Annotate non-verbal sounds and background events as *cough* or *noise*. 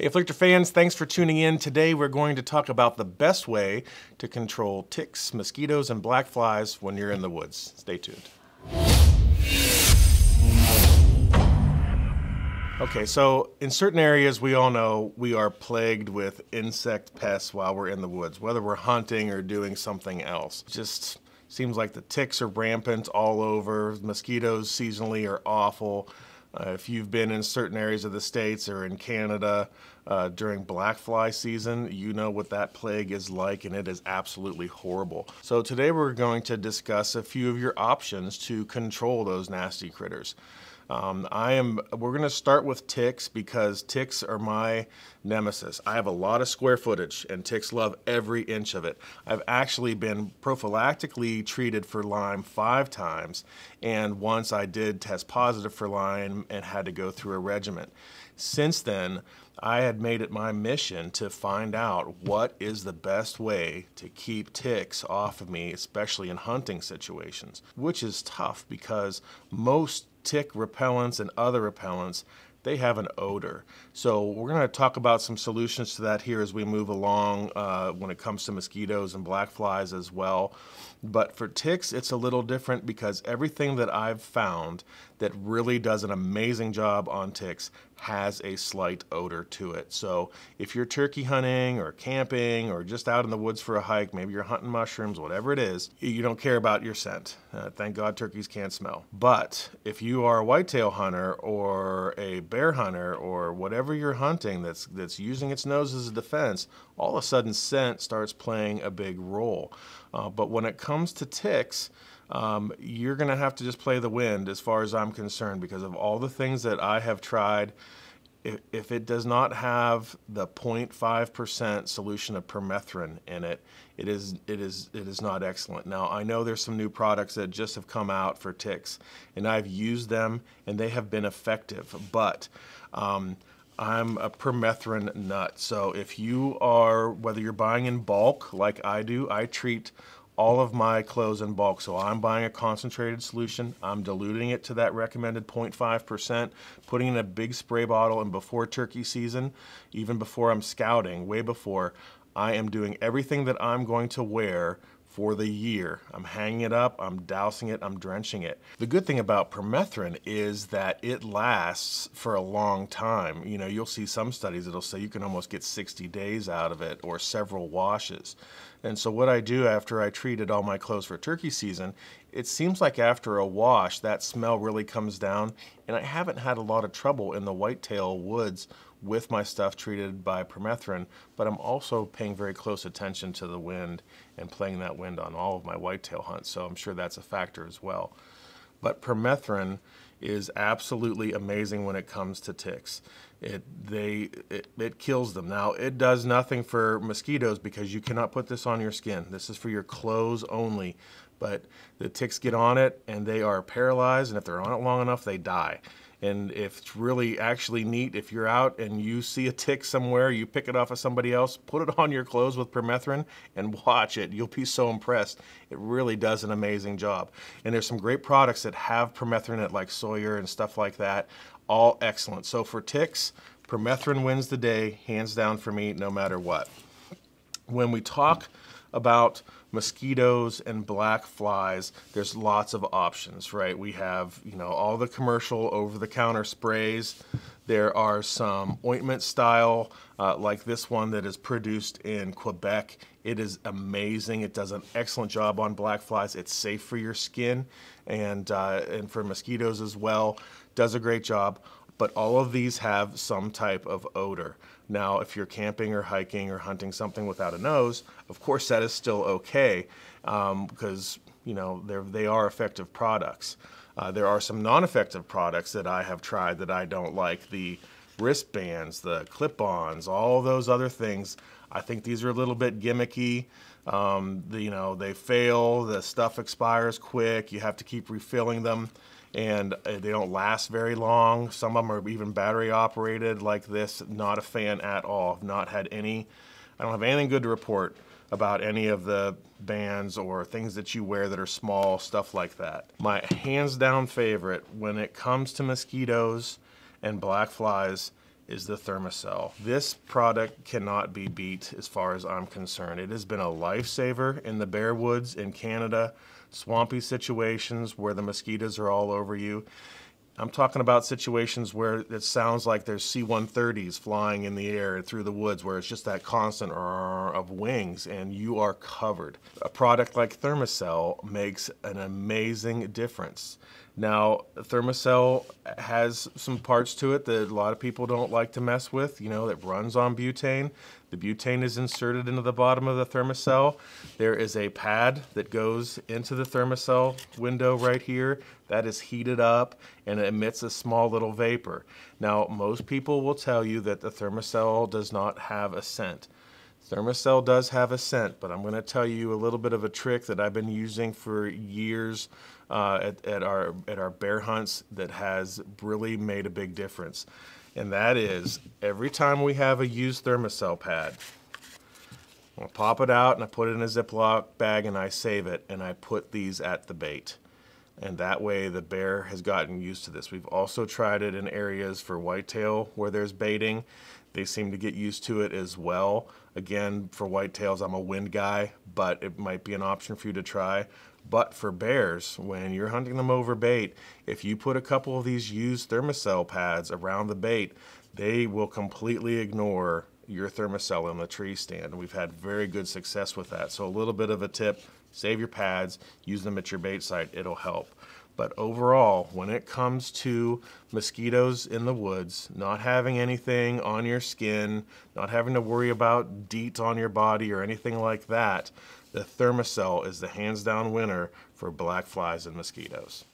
Hey, Afflictor fans, thanks for tuning in. Today we're going to talk about the best way to control ticks, mosquitoes, and black flies when you're in the woods. Stay tuned. Okay, so in certain areas, we all know we are plagued with insect pests while we're in the woods, whether we're hunting or doing something else. It just seems like the ticks are rampant all over. Mosquitoes seasonally are awful. Uh, if you've been in certain areas of the States or in Canada uh, during black fly season, you know what that plague is like, and it is absolutely horrible. So, today we're going to discuss a few of your options to control those nasty critters. Um, I am. We're going to start with ticks because ticks are my nemesis. I have a lot of square footage, and ticks love every inch of it. I've actually been prophylactically treated for Lyme five times, and once I did test positive for Lyme and had to go through a regimen. Since then, I had made it my mission to find out what is the best way to keep ticks off of me, especially in hunting situations, which is tough because most tick repellents and other repellents, they have an odor. So we're going to talk about some solutions to that here as we move along uh, when it comes to mosquitoes and black flies as well. But for ticks, it's a little different because everything that I've found that really does an amazing job on ticks has a slight odor to it. So if you're turkey hunting or camping or just out in the woods for a hike, maybe you're hunting mushrooms, whatever it is, you don't care about your scent. Uh, thank God turkeys can't smell. But if you are a whitetail hunter or a bear hunter or whatever you're hunting that's that's using its nose as a defense, all of a sudden scent starts playing a big role. Uh, but when it comes to ticks, um, you're going to have to just play the wind as far as I'm concerned because of all the things that I have tried. If, if it does not have the 0.5% solution of permethrin in it, it is it is it is not excellent. Now I know there's some new products that just have come out for ticks, and I've used them and they have been effective. But um, I'm a permethrin nut. So if you are whether you're buying in bulk like I do, I treat all of my clothes in bulk. So I'm buying a concentrated solution, I'm diluting it to that recommended 0.5%, putting in a big spray bottle, and before turkey season, even before I'm scouting, way before, I am doing everything that I'm going to wear for the year. I'm hanging it up, I'm dousing it, I'm drenching it. The good thing about permethrin is that it lasts for a long time. You know, you'll see some studies that'll say you can almost get 60 days out of it or several washes. And so what I do after I treated all my clothes for turkey season, it seems like after a wash that smell really comes down and I haven't had a lot of trouble in the whitetail woods with my stuff treated by permethrin, but I'm also paying very close attention to the wind and playing that wind on all of my whitetail hunts, so I'm sure that's a factor as well. But permethrin is absolutely amazing when it comes to ticks. It they it, it kills them. Now it does nothing for mosquitoes because you cannot put this on your skin. This is for your clothes only. But the ticks get on it and they are paralyzed, and if they're on it long enough, they die. And if it's really actually neat, if you're out and you see a tick somewhere, you pick it off of somebody else, put it *laughs* on your clothes with permethrin and watch it. You'll be so impressed. It really does an amazing job. And there's some great products that have permethrin in it, like Sawyer and stuff like that. All excellent. So for ticks, permethrin wins the day, hands down for me, no matter what. When we talk about mosquitoes and black flies, there's lots of options, right? We have, you know, all the commercial over-the-counter sprays. There are some ointment style, uh, like this one that is produced in Quebec. It is amazing. It does an excellent job on black flies. It's safe for your skin and, uh, and for mosquitoes as well. Does a great job but all of these have some type of odor. Now, if you're camping or hiking or hunting something without a nose, of course that is still okay um, because you know they are effective products. Uh, there are some non-effective products that I have tried that I don't like. The wristbands, the clip-ons, all those other things. I think these are a little bit gimmicky. Um, the, you know, they fail. The stuff expires quick. You have to keep refilling them and uh, they don't last very long. Some of them are even battery operated like this. Not a fan at all. Not had any, I don't have anything good to report about any of the bands or things that you wear that are small, stuff like that. My hands down favorite when it comes to mosquitoes and black flies is the Thermacell. This product cannot be beat as far as I'm concerned. It has been a lifesaver in the bear woods in Canada, swampy situations where the mosquitoes are all over you. I'm talking about situations where it sounds like there's C-130s flying in the air through the woods where it's just that constant of wings and you are covered. A product like Thermacell makes an amazing difference. Now, Thermacell has some parts to it that a lot of people don't like to mess with, you know, that runs on butane. The butane is inserted into the bottom of the Thermacell. There is a pad that goes into the Thermacell window right here that is heated up and it emits a small little vapor. Now, most people will tell you that the Thermacell does not have a scent. Thermacell does have a scent, but I'm going to tell you a little bit of a trick that I've been using for years uh, at, at, our, at our bear hunts that has really made a big difference. And that is every time we have a used Thermacell pad, I pop it out and I put it in a Ziploc bag and I save it and I put these at the bait. And that way the bear has gotten used to this. We've also tried it in areas for whitetail where there's baiting. They seem to get used to it as well. Again, for whitetails, I'm a wind guy, but it might be an option for you to try. But for bears, when you're hunting them over bait, if you put a couple of these used Thermacell pads around the bait, they will completely ignore your Thermacell in the tree stand. We've had very good success with that. So a little bit of a tip, save your pads, use them at your bait site, it'll help. But overall, when it comes to mosquitoes in the woods, not having anything on your skin, not having to worry about DEET on your body or anything like that, the Thermacell is the hands down winner for black flies and mosquitoes.